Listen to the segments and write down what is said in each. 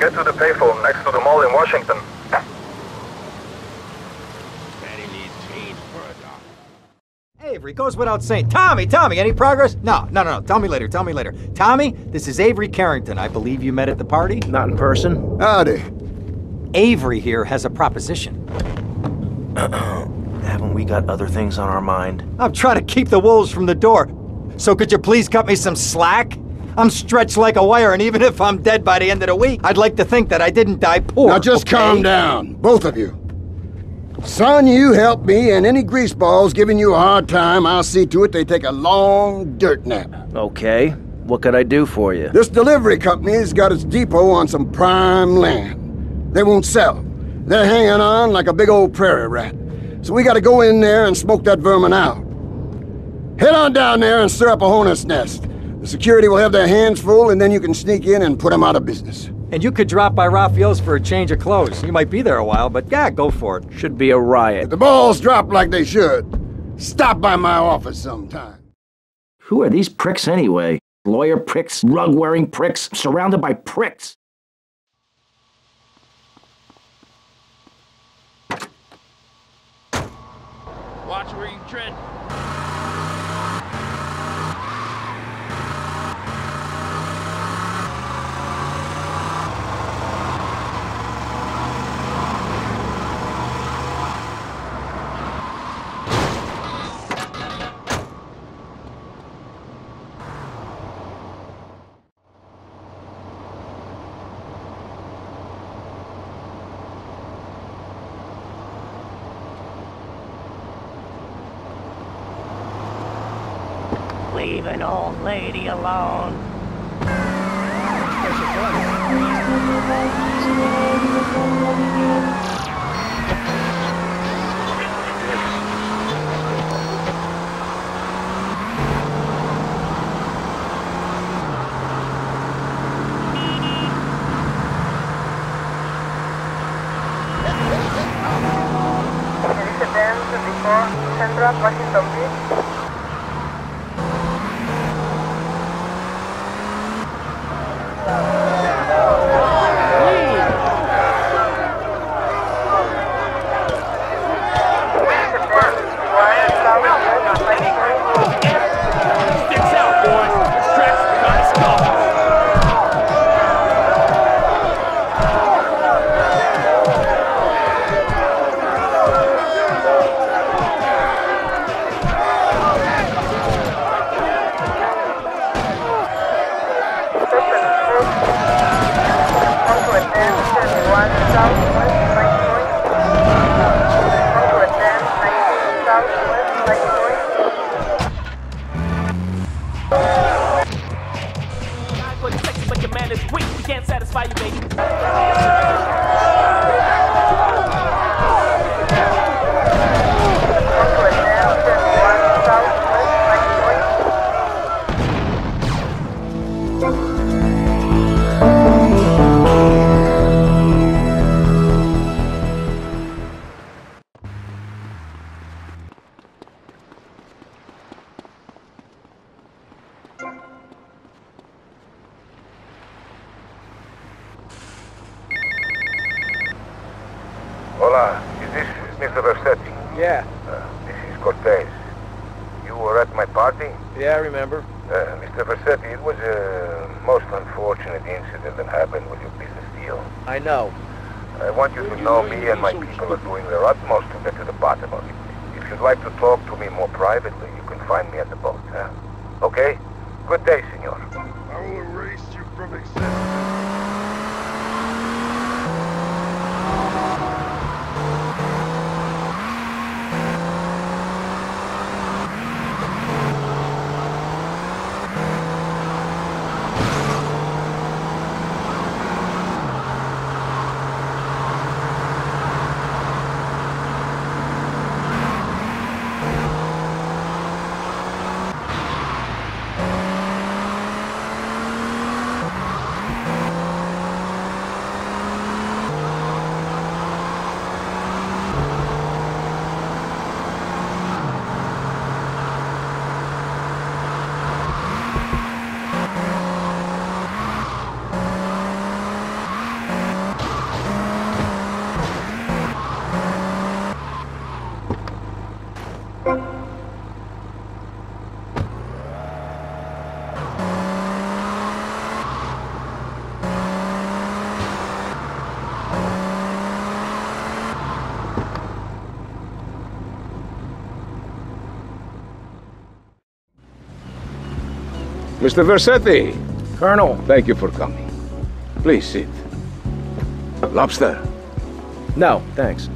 Get to the payphone next to the mall in Washington. Daddy needs change for a dollar. Avery goes without saying. Tommy, Tommy, any progress? No, no, no, no. Tell me later. Tell me later. Tommy, this is Avery Carrington. I believe you met at the party. Not in person. Howdy. Avery here has a proposition. Haven't we got other things on our mind? I'm trying to keep the wolves from the door. So could you please cut me some slack? I'm stretched like a wire, and even if I'm dead by the end of the week, I'd like to think that I didn't die poor. Now just okay? calm down, both of you. Son, you help me, and any greaseballs giving you a hard time, I'll see to it they take a long dirt nap. Okay. What could I do for you? This delivery company's got its depot on some prime land. They won't sell. They're hanging on like a big old prairie rat. So we gotta go in there and smoke that vermin out. Head on down there and stir up a hornet's nest. The security will have their hands full, and then you can sneak in and put them out of business. And you could drop by Rafael's for a change of clothes. You might be there a while, but yeah, go for it. Should be a riot. If the balls drop like they should, stop by my office sometime. Who are these pricks anyway? Lawyer pricks, rug wearing pricks, surrounded by pricks. Watch where you tread. An old lady alone. Residence Música me more privately, you can find me at the boat, huh? Okay? Good day, senor. I will erase you from existence. Mr. Vercetti, Colonel. thank you for coming. Please sit. Lobster, No, thanks.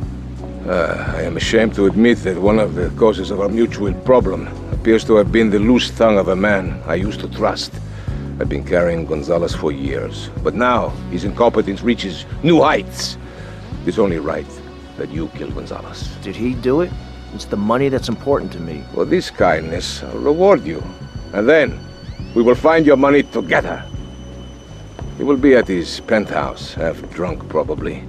Uh, I am ashamed to admit that one of the causes of our mutual problem appears to have been the loose tongue of a man I used to trust. I've been carrying Gonzalez for years, but now his incompetence reaches new heights. It's only right that you kill Gonzalez. Did he do it? It's the money that's important to me. For this kindness, I'll reward you. And then, we will find your money together. He will be at his penthouse, half drunk probably.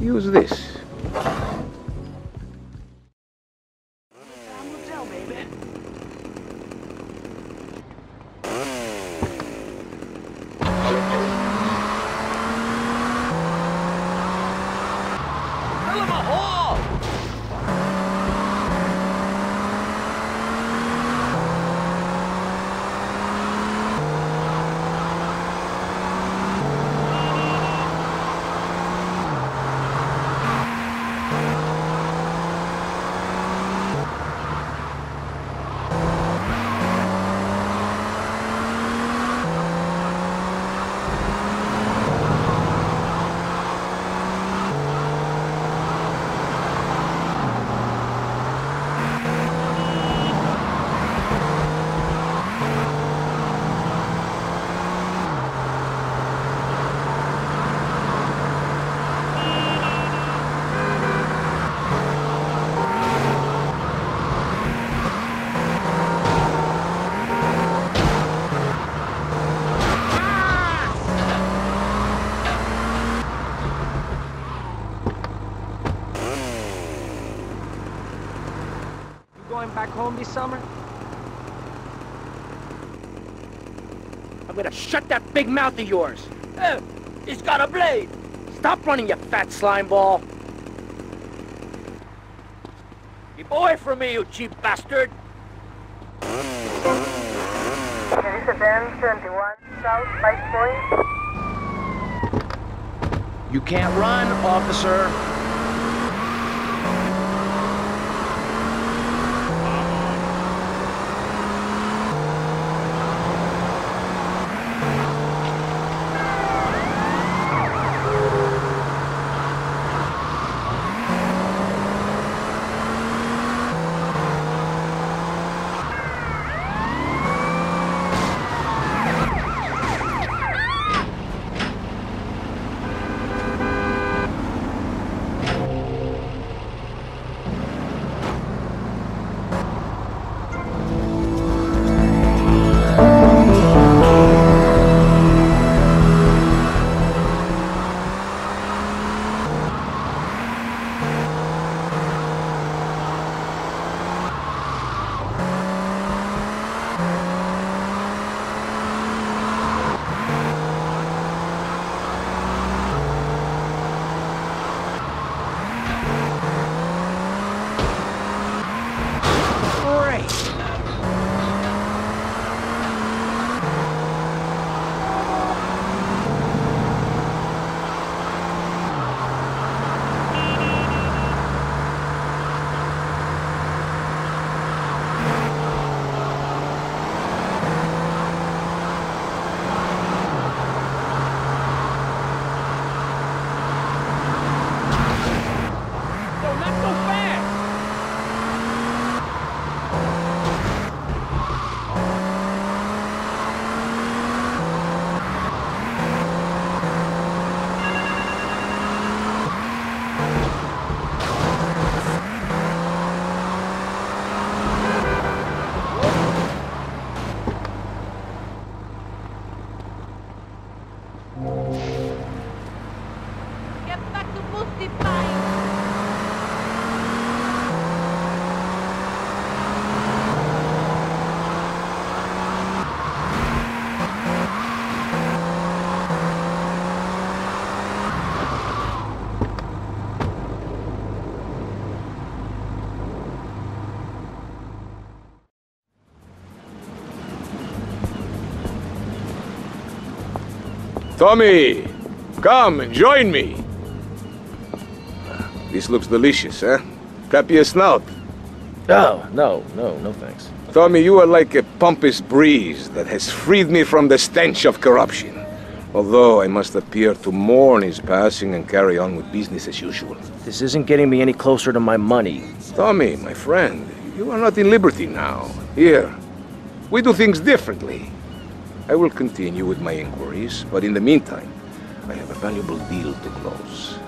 Use this. Back home this summer? I'm gonna shut that big mouth of yours. Eh, he's got a blade. Stop running, you fat slime ball. Keep away from me, you cheap bastard. Mercedes-Benz 21 South Five Point. You can't run, officer. Tommy! Come and join me! This looks delicious, eh? Clap your snout. Oh, no, no, no thanks. Tommy, you are like a pompous breeze that has freed me from the stench of corruption. Although I must appear to mourn his passing and carry on with business as usual. This isn't getting me any closer to my money. Tommy, my friend, you are not in Liberty now. Here, we do things differently. I will continue with my inquiries, but in the meantime, I have a valuable deal to close.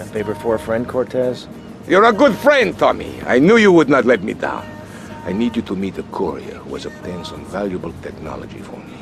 A favor for a friend, Cortez? You're a good friend, Tommy. I knew you would not let me down. I need you to meet a courier who has obtained some valuable technology for me.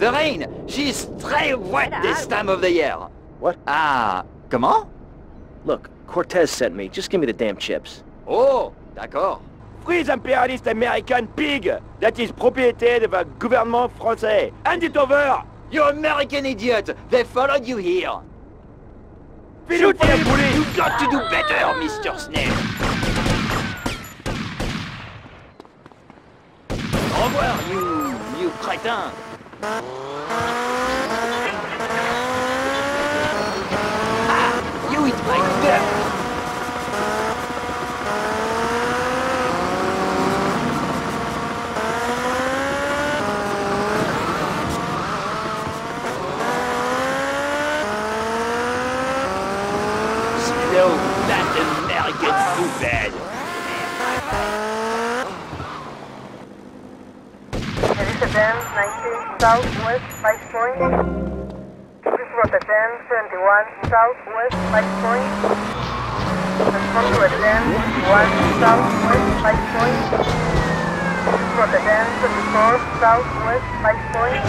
The rain, she's très wet this time of the year. What? Ah, comment? Look, Cortez sent me. Just give me the damn chips. Oh, d'accord. Freeze imperialist American pig! That is propriété de the gouvernement français. Hand it over! You American idiot! They followed you here. Shoot for the You got to do better, Mr. Snail. Au revoir, you, you crétin. Música Southwest 5 Point. Respond to Advance 1 Southwest 5 Point. Please Rotterdam 24 Southwest 5 Point.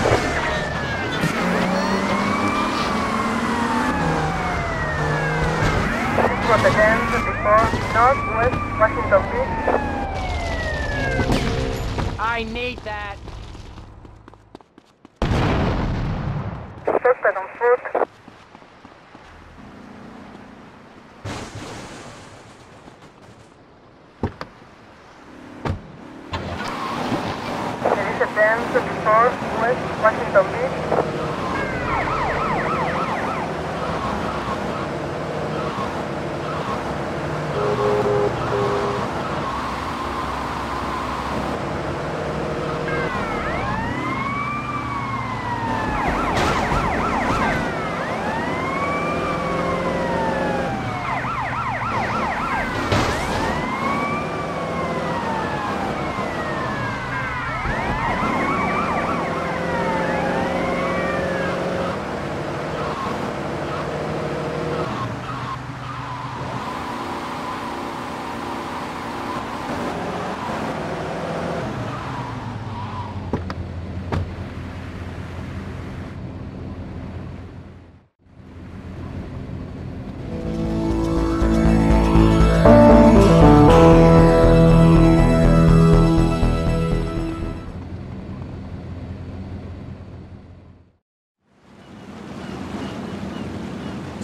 Please Rotterdam 24 Northwest Washington Beach. I need that. Suspect on foot.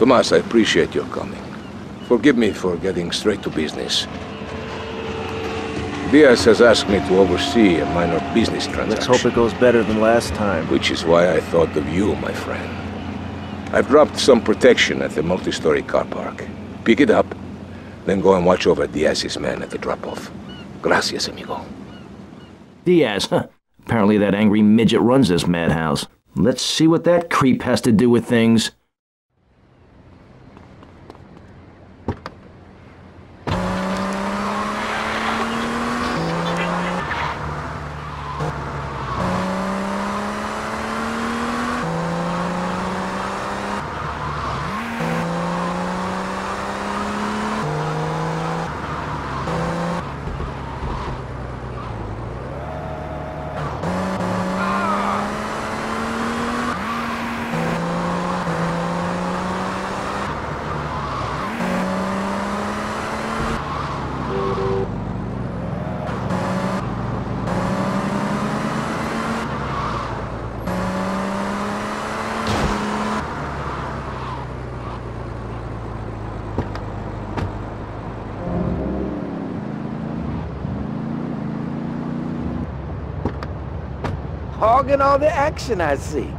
Tomas, I appreciate your coming. Forgive me for getting straight to business. Diaz has asked me to oversee a minor business transaction. Let's hope it goes better than last time. Which is why I thought of you, my friend. I've dropped some protection at the multi-story car park. Pick it up, then go and watch over Diaz's men at the drop-off. Gracias, amigo. Diaz, huh? Apparently that angry midget runs this madhouse. Let's see what that creep has to do with things. Hogging all the action, I see.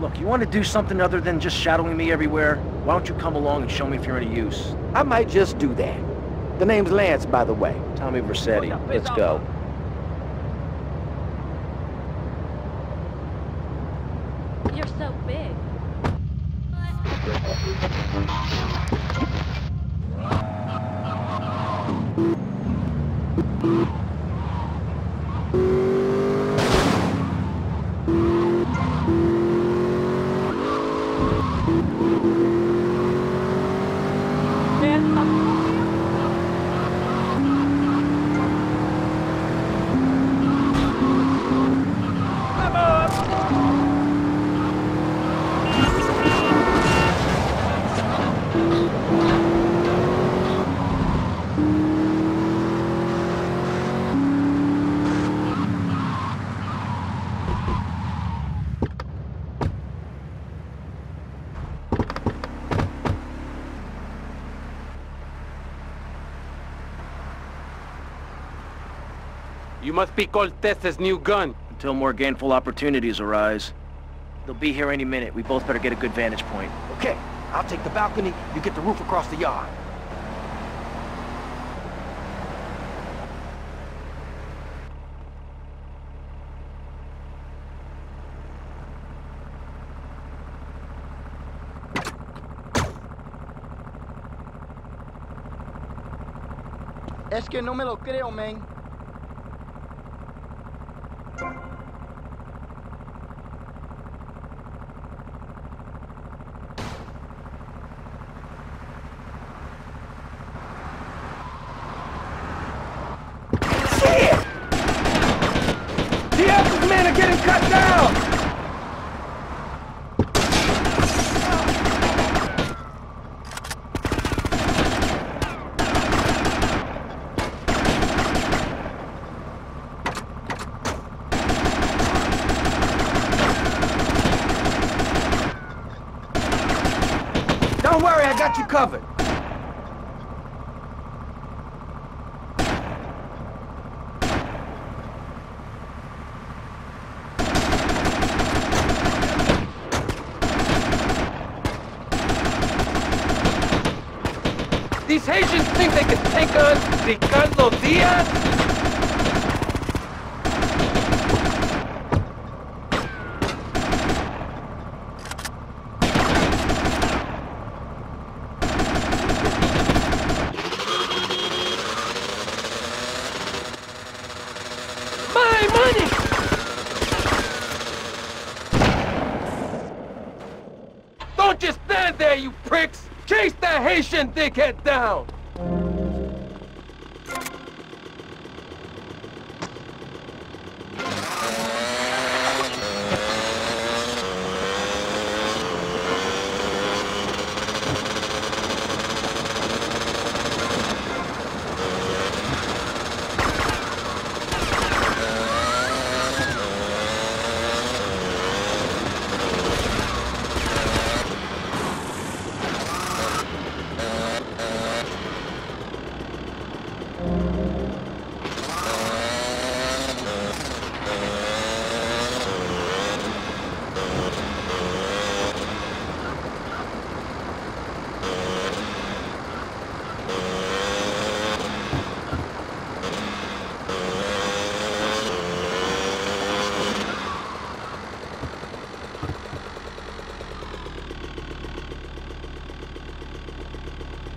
Look, you want to do something other than just shadowing me everywhere? Why don't you come along and show me if you're any use? I might just do that. The name's Lance, by the way. Tommy Vercetti. Let's go. You're so big. You must be Cortez's new gun. Until more gainful opportunities arise. They'll be here any minute. We both better get a good vantage point. Okay, I'll take the balcony, you get the roof across the yard. Es que no me lo creo, man. Men are getting cut down! Don't worry, I got you covered. These Haitians think they can take on Ricardo Diaz? My money! Don't just stand there, you pricks! Chase Haitian dickhead down!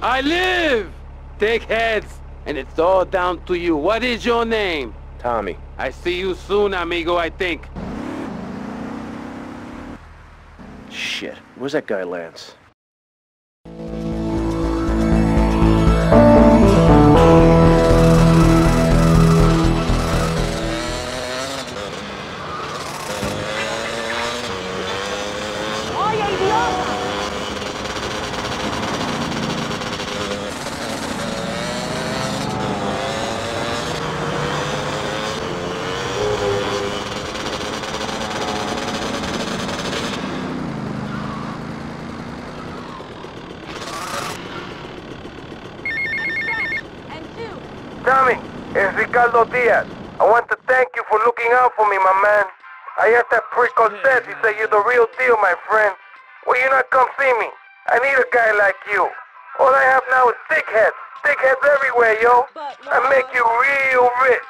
I live! Take heads, And it's all down to you. What is your name? Tommy. I see you soon, amigo, I think. Shit. Where's that guy, Lance? Ricardo Diaz. I want to thank you for looking out for me, my man. I asked that prick Cortez. He said you're the real deal, my friend. Will you not come see me? I need a guy like you. All I have now is dickheads. Dickheads everywhere, yo. I make you real rich.